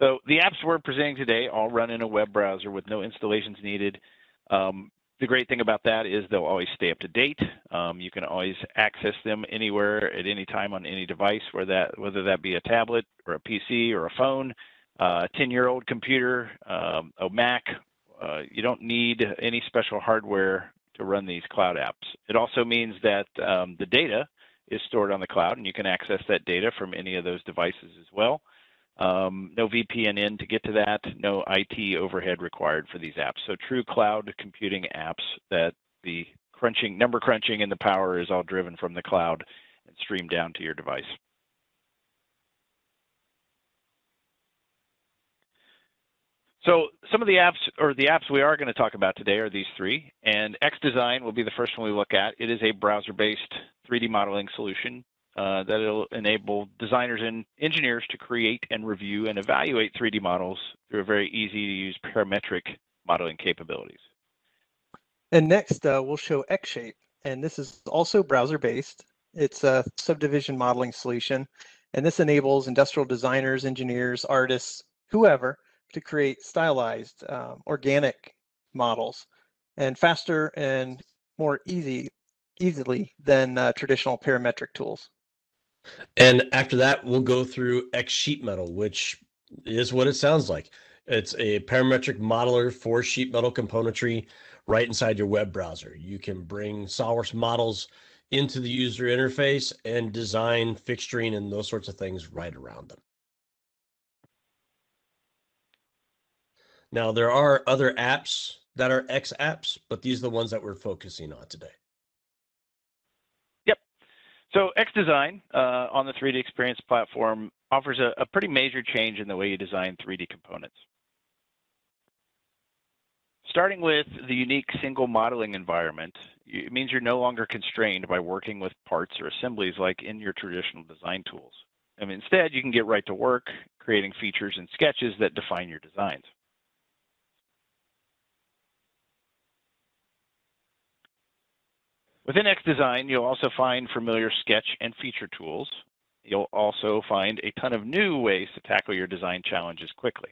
So the apps we're presenting today all run in a web browser with no installations needed. Um, the great thing about that is they'll always stay up to date. Um, you can always access them anywhere at any time on any device, where that, whether that be a tablet or a PC or a phone, uh, a 10-year-old computer, um, a Mac. Uh, you don't need any special hardware to run these cloud apps. It also means that um, the data is stored on the cloud and you can access that data from any of those devices as well. Um, no VPN in to get to that, no IT overhead required for these apps. So true cloud computing apps that the crunching, number crunching and the power is all driven from the cloud and streamed down to your device. So some of the apps or the apps we are going to talk about today are these three and X Design will be the first one we look at. It is a browser-based 3D modeling solution uh, that will enable designers and engineers to create and review and evaluate 3D models through a very easy to use parametric modeling capabilities. And next, uh, we'll show XShape. And this is also browser-based. It's a subdivision modeling solution. And this enables industrial designers, engineers, artists, whoever, to create stylized, um, organic models and faster and more easy, easily than uh, traditional parametric tools. And after that, we'll go through X Sheet Metal, which is what it sounds like. It's a parametric modeler for sheet metal componentry right inside your web browser. You can bring SolidWorks models into the user interface and design fixturing and those sorts of things right around them. Now, there are other apps that are X apps, but these are the ones that we're focusing on today. So XDesign uh, on the 3D Experience platform offers a, a, pretty major change in the way you design 3D components. Starting with the unique single modeling environment, it means you're no longer constrained by working with parts or assemblies like in your traditional design tools. Instead, you can get right to work creating features and sketches that define your designs. Within XDesign, you'll also find familiar sketch and feature tools. You'll also find a ton of new ways to tackle your design challenges quickly.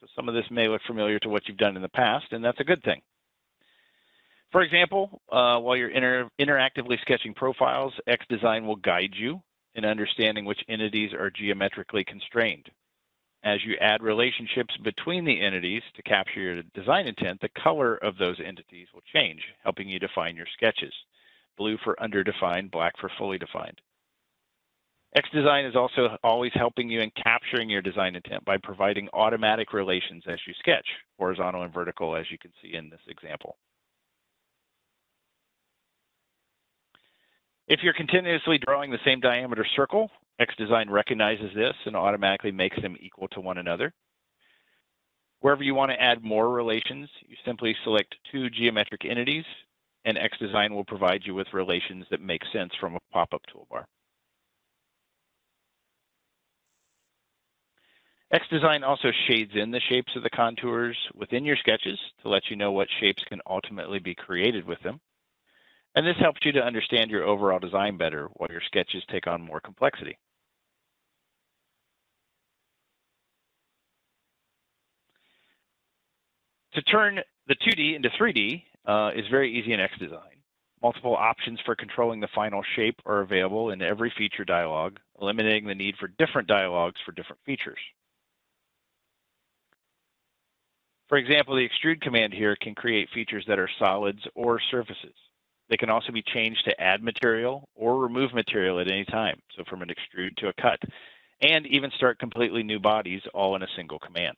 So some of this may look familiar to what you've done in the past, and that's a good thing. For example, uh, while you're inter interactively sketching profiles, XDesign will guide you in understanding which entities are geometrically constrained. As you add relationships between the entities to capture your design intent, the color of those entities will change, helping you define your sketches. Blue for underdefined, black for fully defined. XDesign is also always helping you in capturing your design intent by providing automatic relations as you sketch, horizontal and vertical, as you can see in this example. If you're continuously drawing the same diameter circle, XDesign recognizes this and automatically makes them equal to one another. Wherever you want to add more relations, you simply select two geometric entities and XDesign will provide you with relations that make sense from a pop-up toolbar. XDesign also shades in the shapes of the contours within your sketches to let you know what shapes can ultimately be created with them. And this helps you to understand your overall design better while your sketches take on more complexity. To turn the 2D into 3D uh, is very easy in XDesign. Multiple options for controlling the final shape are available in every feature dialog, eliminating the need for different dialogs for different features. For example, the extrude command here can create features that are solids or surfaces. They can also be changed to add material or remove material at any time, so from an extrude to a cut, and even start completely new bodies all in a single command.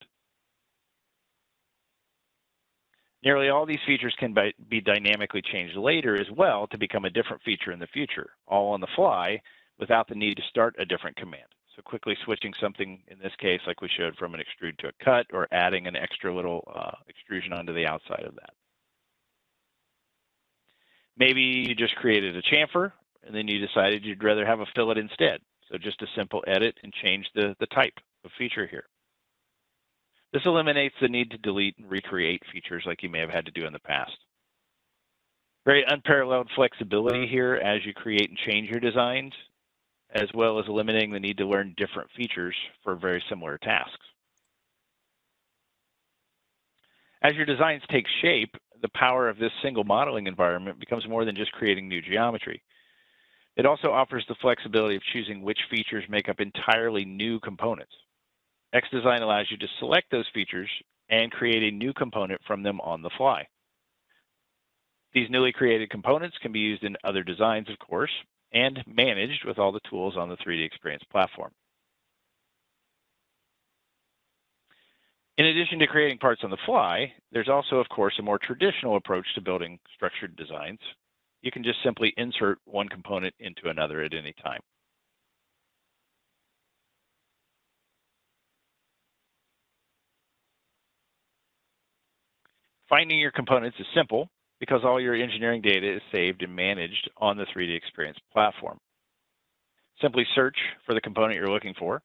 Nearly all these features can be dynamically changed later as well to become a different feature in the future, all on the fly without the need to start a different command. So quickly switching something, in this case, like we showed from an extrude to a cut or adding an extra little uh, extrusion onto the outside of that. Maybe you just created a chamfer and then you decided you'd rather have a fillet instead. So just a simple edit and change the, the type of feature here. This eliminates the need to delete and recreate features like you may have had to do in the past. Very unparalleled flexibility here as you create and change your designs. as well as eliminating the need to learn different features for very similar tasks. As your designs take shape, the power of this single modeling environment becomes more than just creating new geometry. It also offers the flexibility of choosing which features make up entirely new components. XDesign allows you to select those features and create a new component from them on the fly. These newly created components can be used in other designs, of course, and managed with all the tools on the 3D Experience platform. In addition to creating parts on the fly, there's also, of course, a more traditional approach to building structured designs. You can just simply insert one component into another at any time. Finding your components is simple because all your engineering data is saved and managed on the 3D Experience platform. Simply search for the component you're looking for,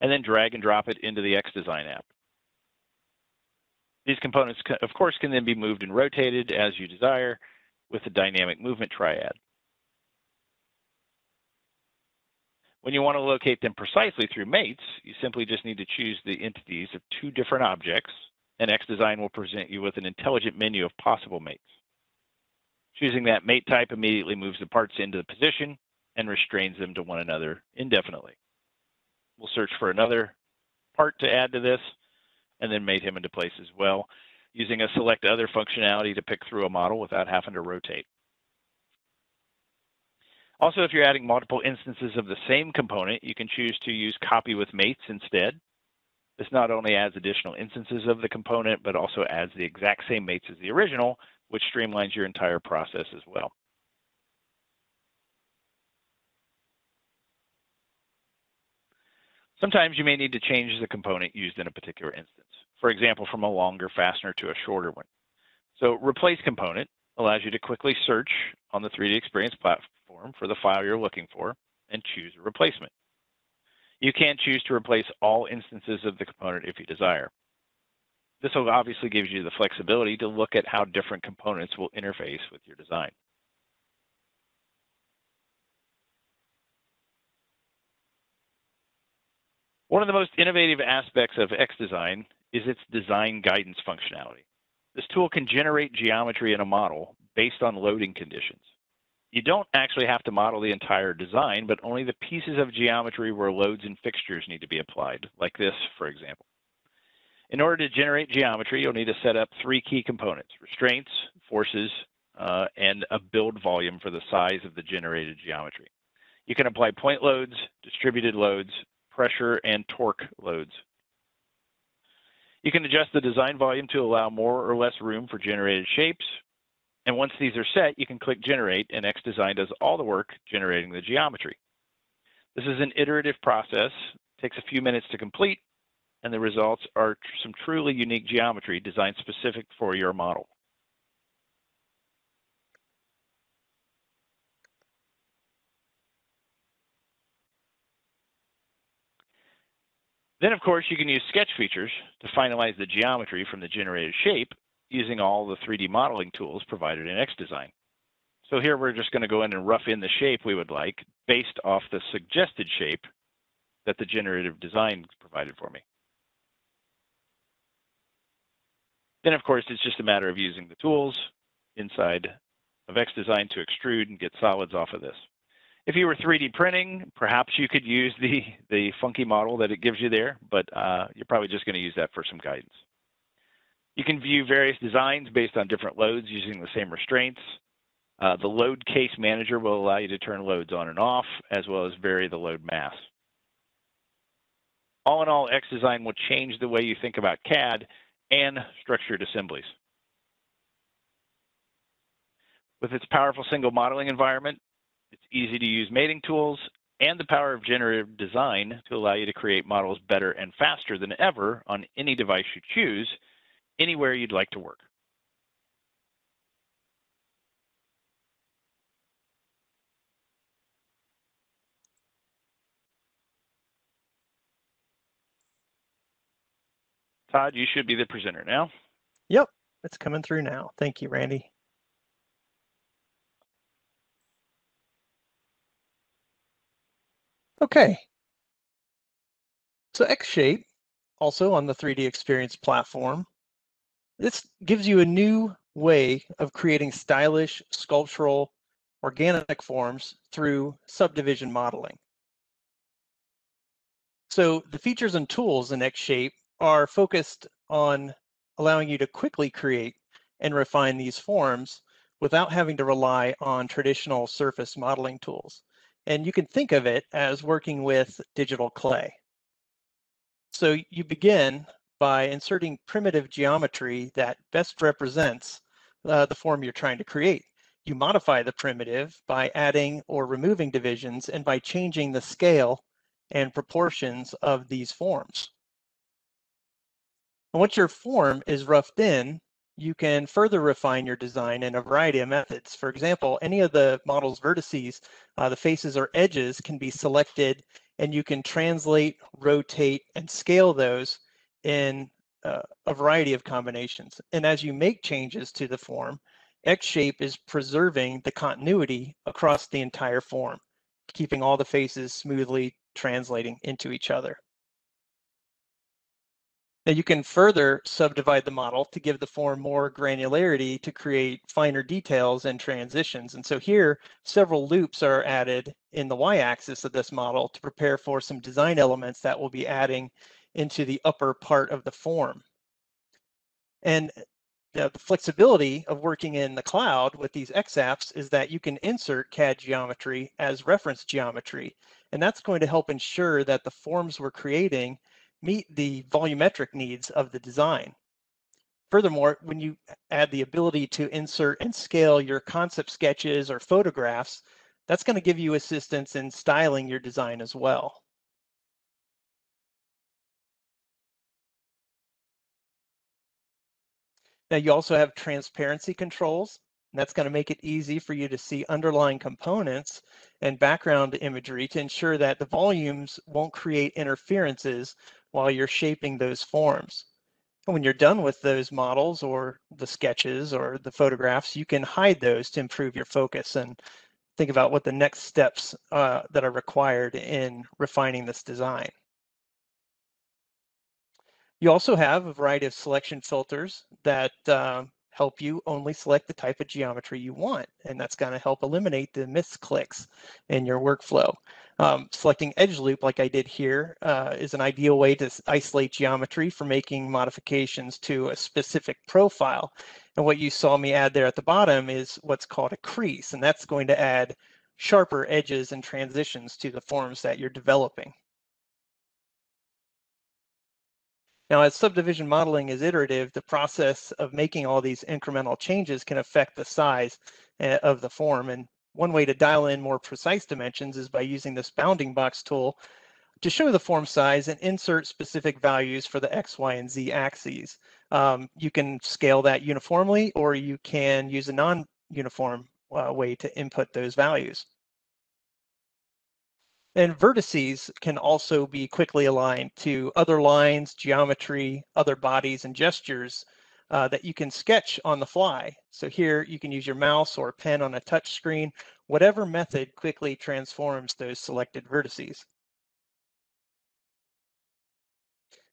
and then drag and drop it into the XDesign app. These components, of course, can then be moved and rotated as you desire with the dynamic movement triad. When you want to locate them precisely through mates, you simply just need to choose the entities of two different objects and XDesign will present you with an intelligent menu of possible mates. Choosing that mate type immediately moves the parts into the position and restrains them to one another indefinitely. We'll search for another part to add to this and then mate him into place as well, using a select other functionality to pick through a model without having to rotate. Also, if you're adding multiple instances of the same component, you can choose to use copy with mates instead. This not only adds additional instances of the component, but also adds the exact same mates as the original, which streamlines your entire process as well. Sometimes you may need to change the component used in a particular instance. For example, from a longer fastener to a shorter one. So replace component allows you to quickly search on the 3D Experience platform for the file you're looking for and choose a replacement. You can choose to replace all instances of the component if you desire. This will obviously gives you the flexibility to look at how different components will interface with your design. One of the most innovative aspects of XDesign is its design guidance functionality. This tool can generate geometry in a model based on loading conditions. You don't actually have to model the entire design, but only the pieces of geometry where loads and fixtures need to be applied, like this, for example. In order to generate geometry, you'll need to set up three key components, restraints, forces, uh, and a build volume for the size of the generated geometry. You can apply point loads, distributed loads, pressure, and torque loads. You can adjust the design volume to allow more or less room for generated shapes, and once these are set, you can click Generate, and XDesign does all the work generating the geometry. This is an iterative process, takes a few minutes to complete, and the results are some truly unique geometry designed specific for your model. Then, of course, you can use sketch features to finalize the geometry from the generated shape using all the 3D modeling tools provided in XDesign. So here we're just going to go in and rough in the shape we would like based off the suggested shape that the generative design provided for me. Then, of course, it's just a matter of using the tools inside of XDesign to extrude and get solids off of this. If you were 3D printing, perhaps you could use the, the funky model that it gives you there, but uh, you're probably just going to use that for some guidance. You can view various designs based on different loads using the same restraints. Uh, the load case manager will allow you to turn loads on and off, as well as vary the load mass. All in all, XDesign will change the way you think about CAD and structured assemblies. With its powerful single modeling environment, it's easy to use mating tools and the power of generative design to allow you to create models better and faster than ever on any device you choose anywhere you'd like to work. Todd, you should be the presenter now. Yep, it's coming through now. Thank you, Randy. Okay. So X-Shape, also on the 3D Experience platform, this gives you a new way of creating stylish, sculptural, organic forms through subdivision modeling. So the features and tools in X-Shape are focused on allowing you to quickly create and refine these forms without having to rely on traditional surface modeling tools. And you can think of it as working with digital clay. So you begin by inserting primitive geometry that best represents uh, the form you're trying to create. You modify the primitive by adding or removing divisions and by changing the scale and proportions of these forms. And once your form is roughed in, you can further refine your design in a variety of methods. For example, any of the model's vertices, uh, the faces or edges can be selected and you can translate, rotate, and scale those in uh, a variety of combinations. And as you make changes to the form, X-Shape is preserving the continuity across the entire form, keeping all the faces smoothly translating into each other. Now you can further subdivide the model to give the form more granularity to create finer details and transitions. And so here, several loops are added in the y-axis of this model to prepare for some design elements that will be adding into the upper part of the form. And eh, the, the flexibility of working in the cloud with these XApps is that you can insert CAD geometry as reference geometry. And that's going to help ensure that the forms we're creating meet the volumetric needs of the design. Furthermore, when you add the ability to insert and scale your concept sketches or photographs, that's going to give you assistance in styling your design as well. Now you also have transparency controls. And that's going to make it easy for you to see underlying components and background imagery to ensure that the volumes won't create interferences while you're shaping those forms. And when you're done with those models or the sketches or the photographs, you can hide those to improve your focus and think about what the next steps uh, that are required in refining this design. You also have a variety of selection filters that uh, help you only select the type of geometry you want. And that's going to help eliminate the misclicks in your workflow. Um, selecting edge loop like I did here uh, is an ideal way to isolate geometry for making modifications to a specific profile. And what you saw me add there at the bottom is what's called a crease, and that's going to add sharper edges and transitions to the forms that you're developing. Now, as subdivision modeling is iterative, the process of making all these incremental changes can affect the size eh, of the form. And one way to dial in more precise dimensions is by using this bounding box tool to show the form size and insert specific values for the X, Y, and Z axes. Um, you can scale that uniformly, or you can use a non-uniform uh, way to input those values. And vertices can also be quickly aligned to other lines, geometry, other bodies, and gestures uh, that you can sketch on the fly. So here you can use your mouse or pen on a touch screen. Whatever method quickly transforms those selected vertices.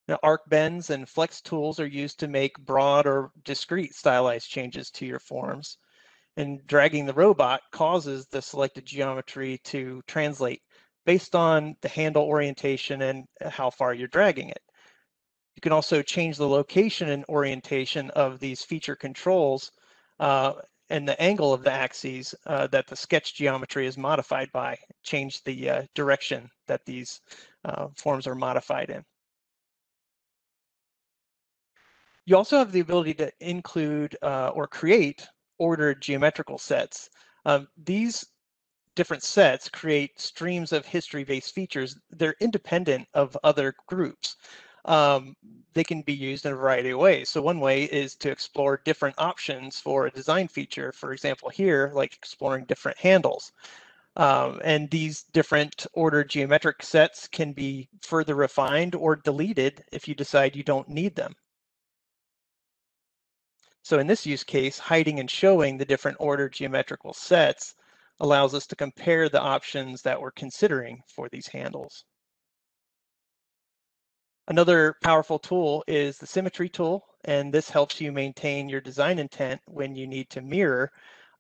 Now, arc bends and flex tools are used to make broad or discrete stylized changes to your forms. And dragging the robot causes the selected geometry to translate based on the handle orientation and how far you're dragging it. You can also change the location and orientation of these feature controls uh, and the angle of the axes uh, that the sketch geometry is modified by, change the uh, direction that these uh, forms are modified in. You also have the ability to include uh, or create ordered geometrical sets. Um, these different sets create streams of history-based features. They're independent of other groups. Um, they can be used in a variety of ways. So one way is to explore different options for a design feature. For example, here, like exploring different handles. Um, and these different ordered geometric sets can be further refined or deleted if you decide you don't need them. So in this use case, hiding and showing the different ordered geometrical sets allows us to compare the options that we're considering for these handles. Another powerful tool is the symmetry tool, and this helps you maintain your design intent when you need to mirror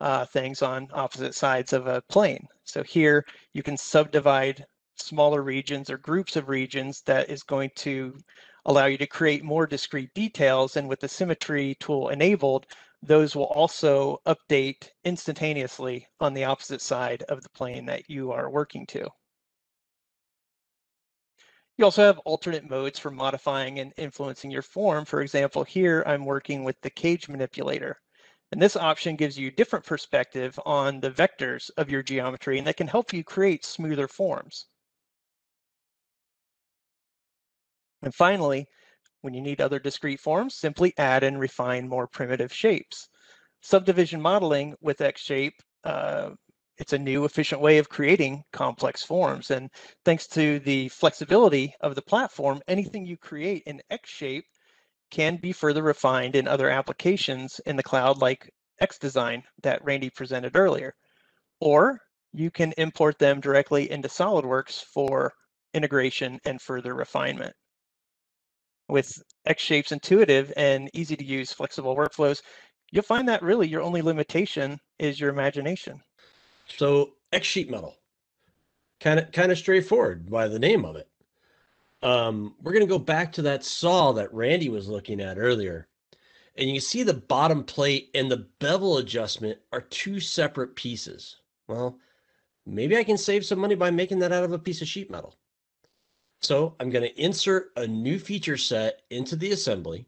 uh, things on opposite sides of a plane. So here you can subdivide smaller regions or groups of regions that is going to allow you to create more discrete details. And with the symmetry tool enabled, those will also update instantaneously on the opposite side of the plane that you are working to. You also have alternate modes for modifying and influencing your form. For example, here I'm working with the cage manipulator. And this option gives you different perspective on the vectors of your geometry and that can help you create smoother forms. And finally, when you need other discrete forms, simply add and refine more primitive shapes. Subdivision modeling with Xshape, uh, it's a new efficient way of creating complex forms. And thanks to the flexibility of the platform, anything you create in X-shape can be further refined in other applications in the cloud like X-Design that Randy presented earlier. Or you can import them directly into SOLIDWORKS for integration and further refinement. With Xshape's intuitive and easy to use flexible workflows, you'll find that really your only limitation is your imagination. So X sheet metal, kind of kind of straightforward by the name of it. Um, we're gonna go back to that saw that Randy was looking at earlier, and you see the bottom plate and the bevel adjustment are two separate pieces. Well, maybe I can save some money by making that out of a piece of sheet metal. So I'm going to insert a new feature set into the assembly.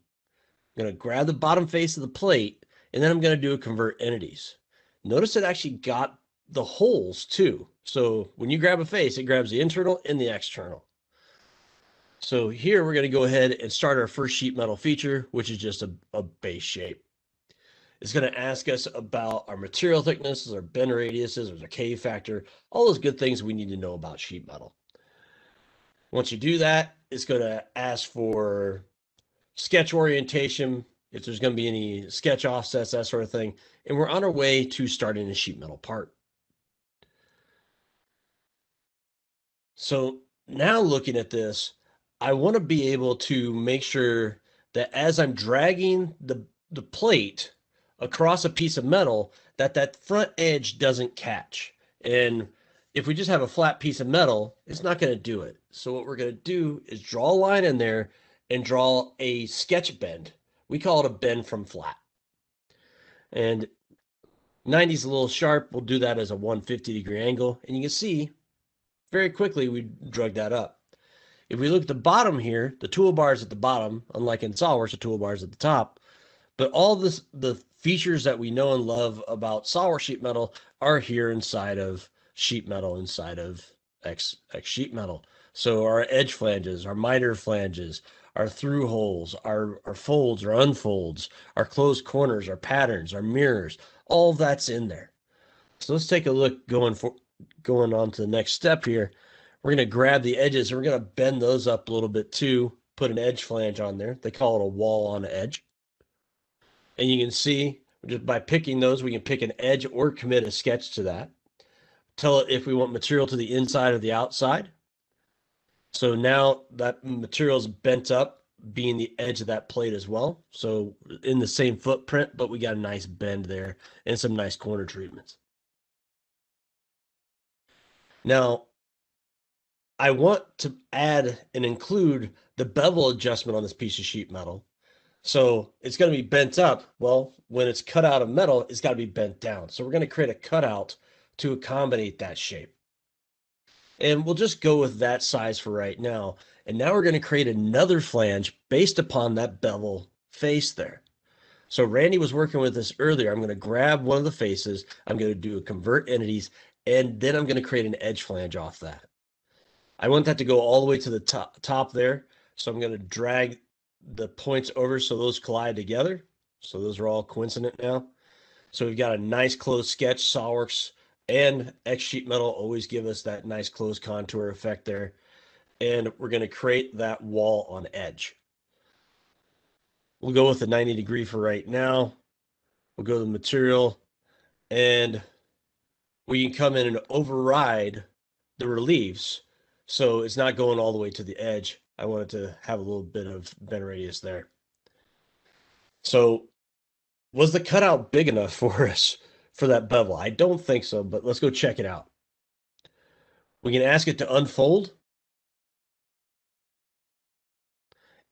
I'm going to grab the bottom face of the plate, and then I'm going to do a convert entities. Notice it actually got the holes too. So when you grab a face, it grabs the internal and the external. So here we're going to go ahead and start our first sheet metal feature, which is just a, a base shape. It's going to ask us about our material thicknesses, our bend radiuses, our K factor, all those good things we need to know about sheet metal. Once you do that, it's going to ask for sketch orientation, if there's going to be any sketch offsets, that sort of thing. And we're on our way to starting a sheet metal part. So now looking at this, I want to be able to make sure that as I'm dragging the, the plate across a piece of metal, that that front edge doesn't catch. And if we just have a flat piece of metal, it's not going to do it. So what we're going to do is draw a line in there and draw a sketch bend. We call it a bend from flat. And 90 is a little sharp. We'll do that as a 150 degree angle. And you can see very quickly we drug that up. If we look at the bottom here, the toolbars at the bottom, unlike in SOLIDWORKS, the toolbars at the top, but all this the features that we know and love about SOLIDWORKS sheet metal are here inside of sheet metal inside of X, X sheet metal. So our edge flanges, our miter flanges, our through holes, our, our folds or unfolds, our closed corners, our patterns, our mirrors, all that's in there. So let's take a look going for going on to the next step here. We're going to grab the edges and we're going to bend those up a little bit too, put an edge flange on there. They call it a wall on edge. And you can see just by picking those, we can pick an edge or commit a sketch to that tell it if we want material to the inside or the outside. So now that material is bent up, being the edge of that plate as well. So in the same footprint, but we got a nice bend there and some nice corner treatments. Now, I want to add and include the bevel adjustment on this piece of sheet metal. So it's going to be bent up. Well, when it's cut out of metal, it's got to be bent down. So we're going to create a cutout to accommodate that shape. And we'll just go with that size for right now. And now we're going to create another flange based upon that bevel face there. So Randy was working with this earlier. I'm going to grab one of the faces. I'm going to do a convert entities, and then I'm going to create an edge flange off that. I want that to go all the way to the top, top there. So I'm going to drag the points over so those collide together. So those are all coincident now. So we've got a nice closed sketch. SOLIDWORKS and X sheet metal always give us that nice closed contour effect there. And we're going to create that wall on edge. We'll go with the 90 degree for right now. We'll go to the material and we can come in and override the reliefs so it's not going all the way to the edge. I wanted to have a little bit of bend radius there. So was the cutout big enough for us for that bevel? I don't think so, but let's go check it out. We can ask it to unfold.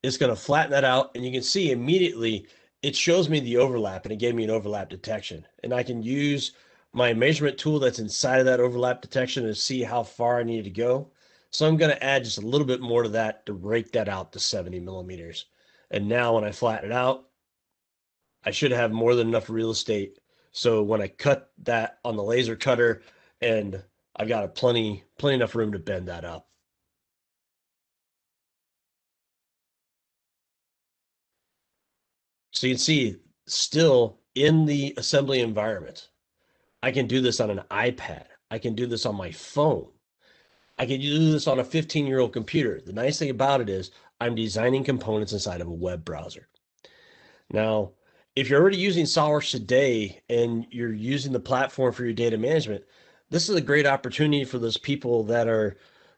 It's going to flatten that out, and you can see immediately it shows me the overlap, and it gave me an overlap detection. And I can use my measurement tool that's inside of that overlap detection to see how far I need to go. So I'm going to add just a little bit more to that to break that out to 70 millimeters. And now when I flatten it out, I should have more than enough real estate. So when I cut that on the laser cutter and I've got a plenty, plenty enough room to bend that up. So you can see still in the assembly environment, I can do this on an iPad. I can do this on my phone. I can do this on a 15 year old computer. The nice thing about it is I'm designing components inside of a web browser. Now, if you're already using SOLIDWORKS today and you're using the platform for your data management, this is a great opportunity for those people that are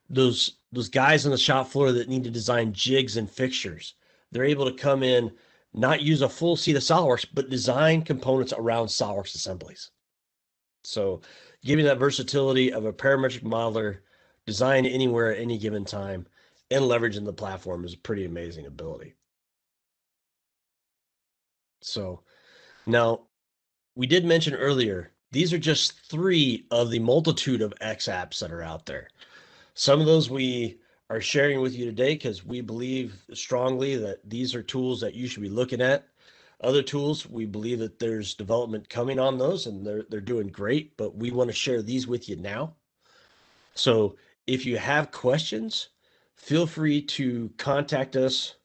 those those guys on the shop floor that need to design jigs and fixtures. They're able to come in, not use a full seat of SOLIDWORKS, but design components around SOLIDWORKS assemblies. So giving that versatility of a parametric modeler design anywhere at any given time and leveraging the platform is a pretty amazing ability. So now we did mention earlier, these are just three of the multitude of X apps that are out there. Some of those we are sharing with you today because we believe strongly that these are tools that you should be looking at. Other tools, we believe that there's development coming on those and they're they're doing great, but we want to share these with you now. So if you have questions, feel free to contact us